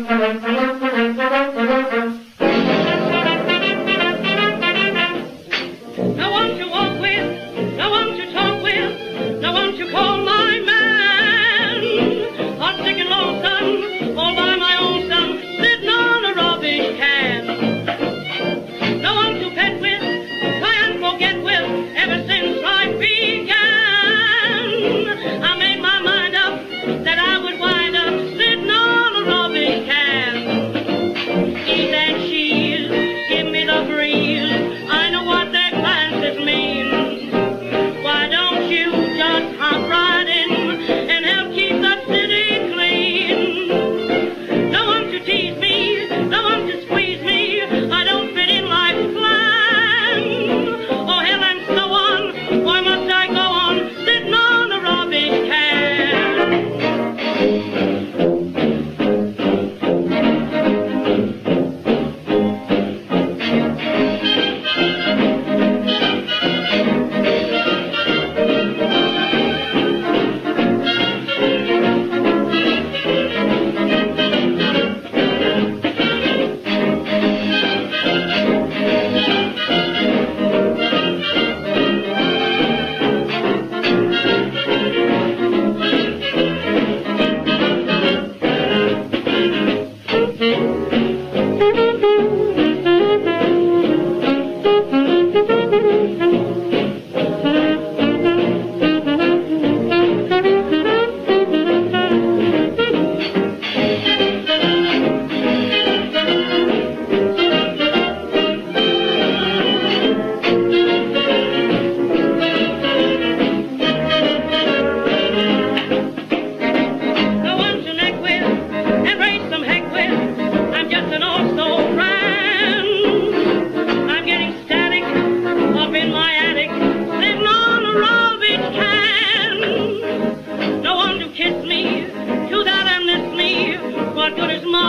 No one to walk with, no one to talk with, no one to call.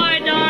my darling.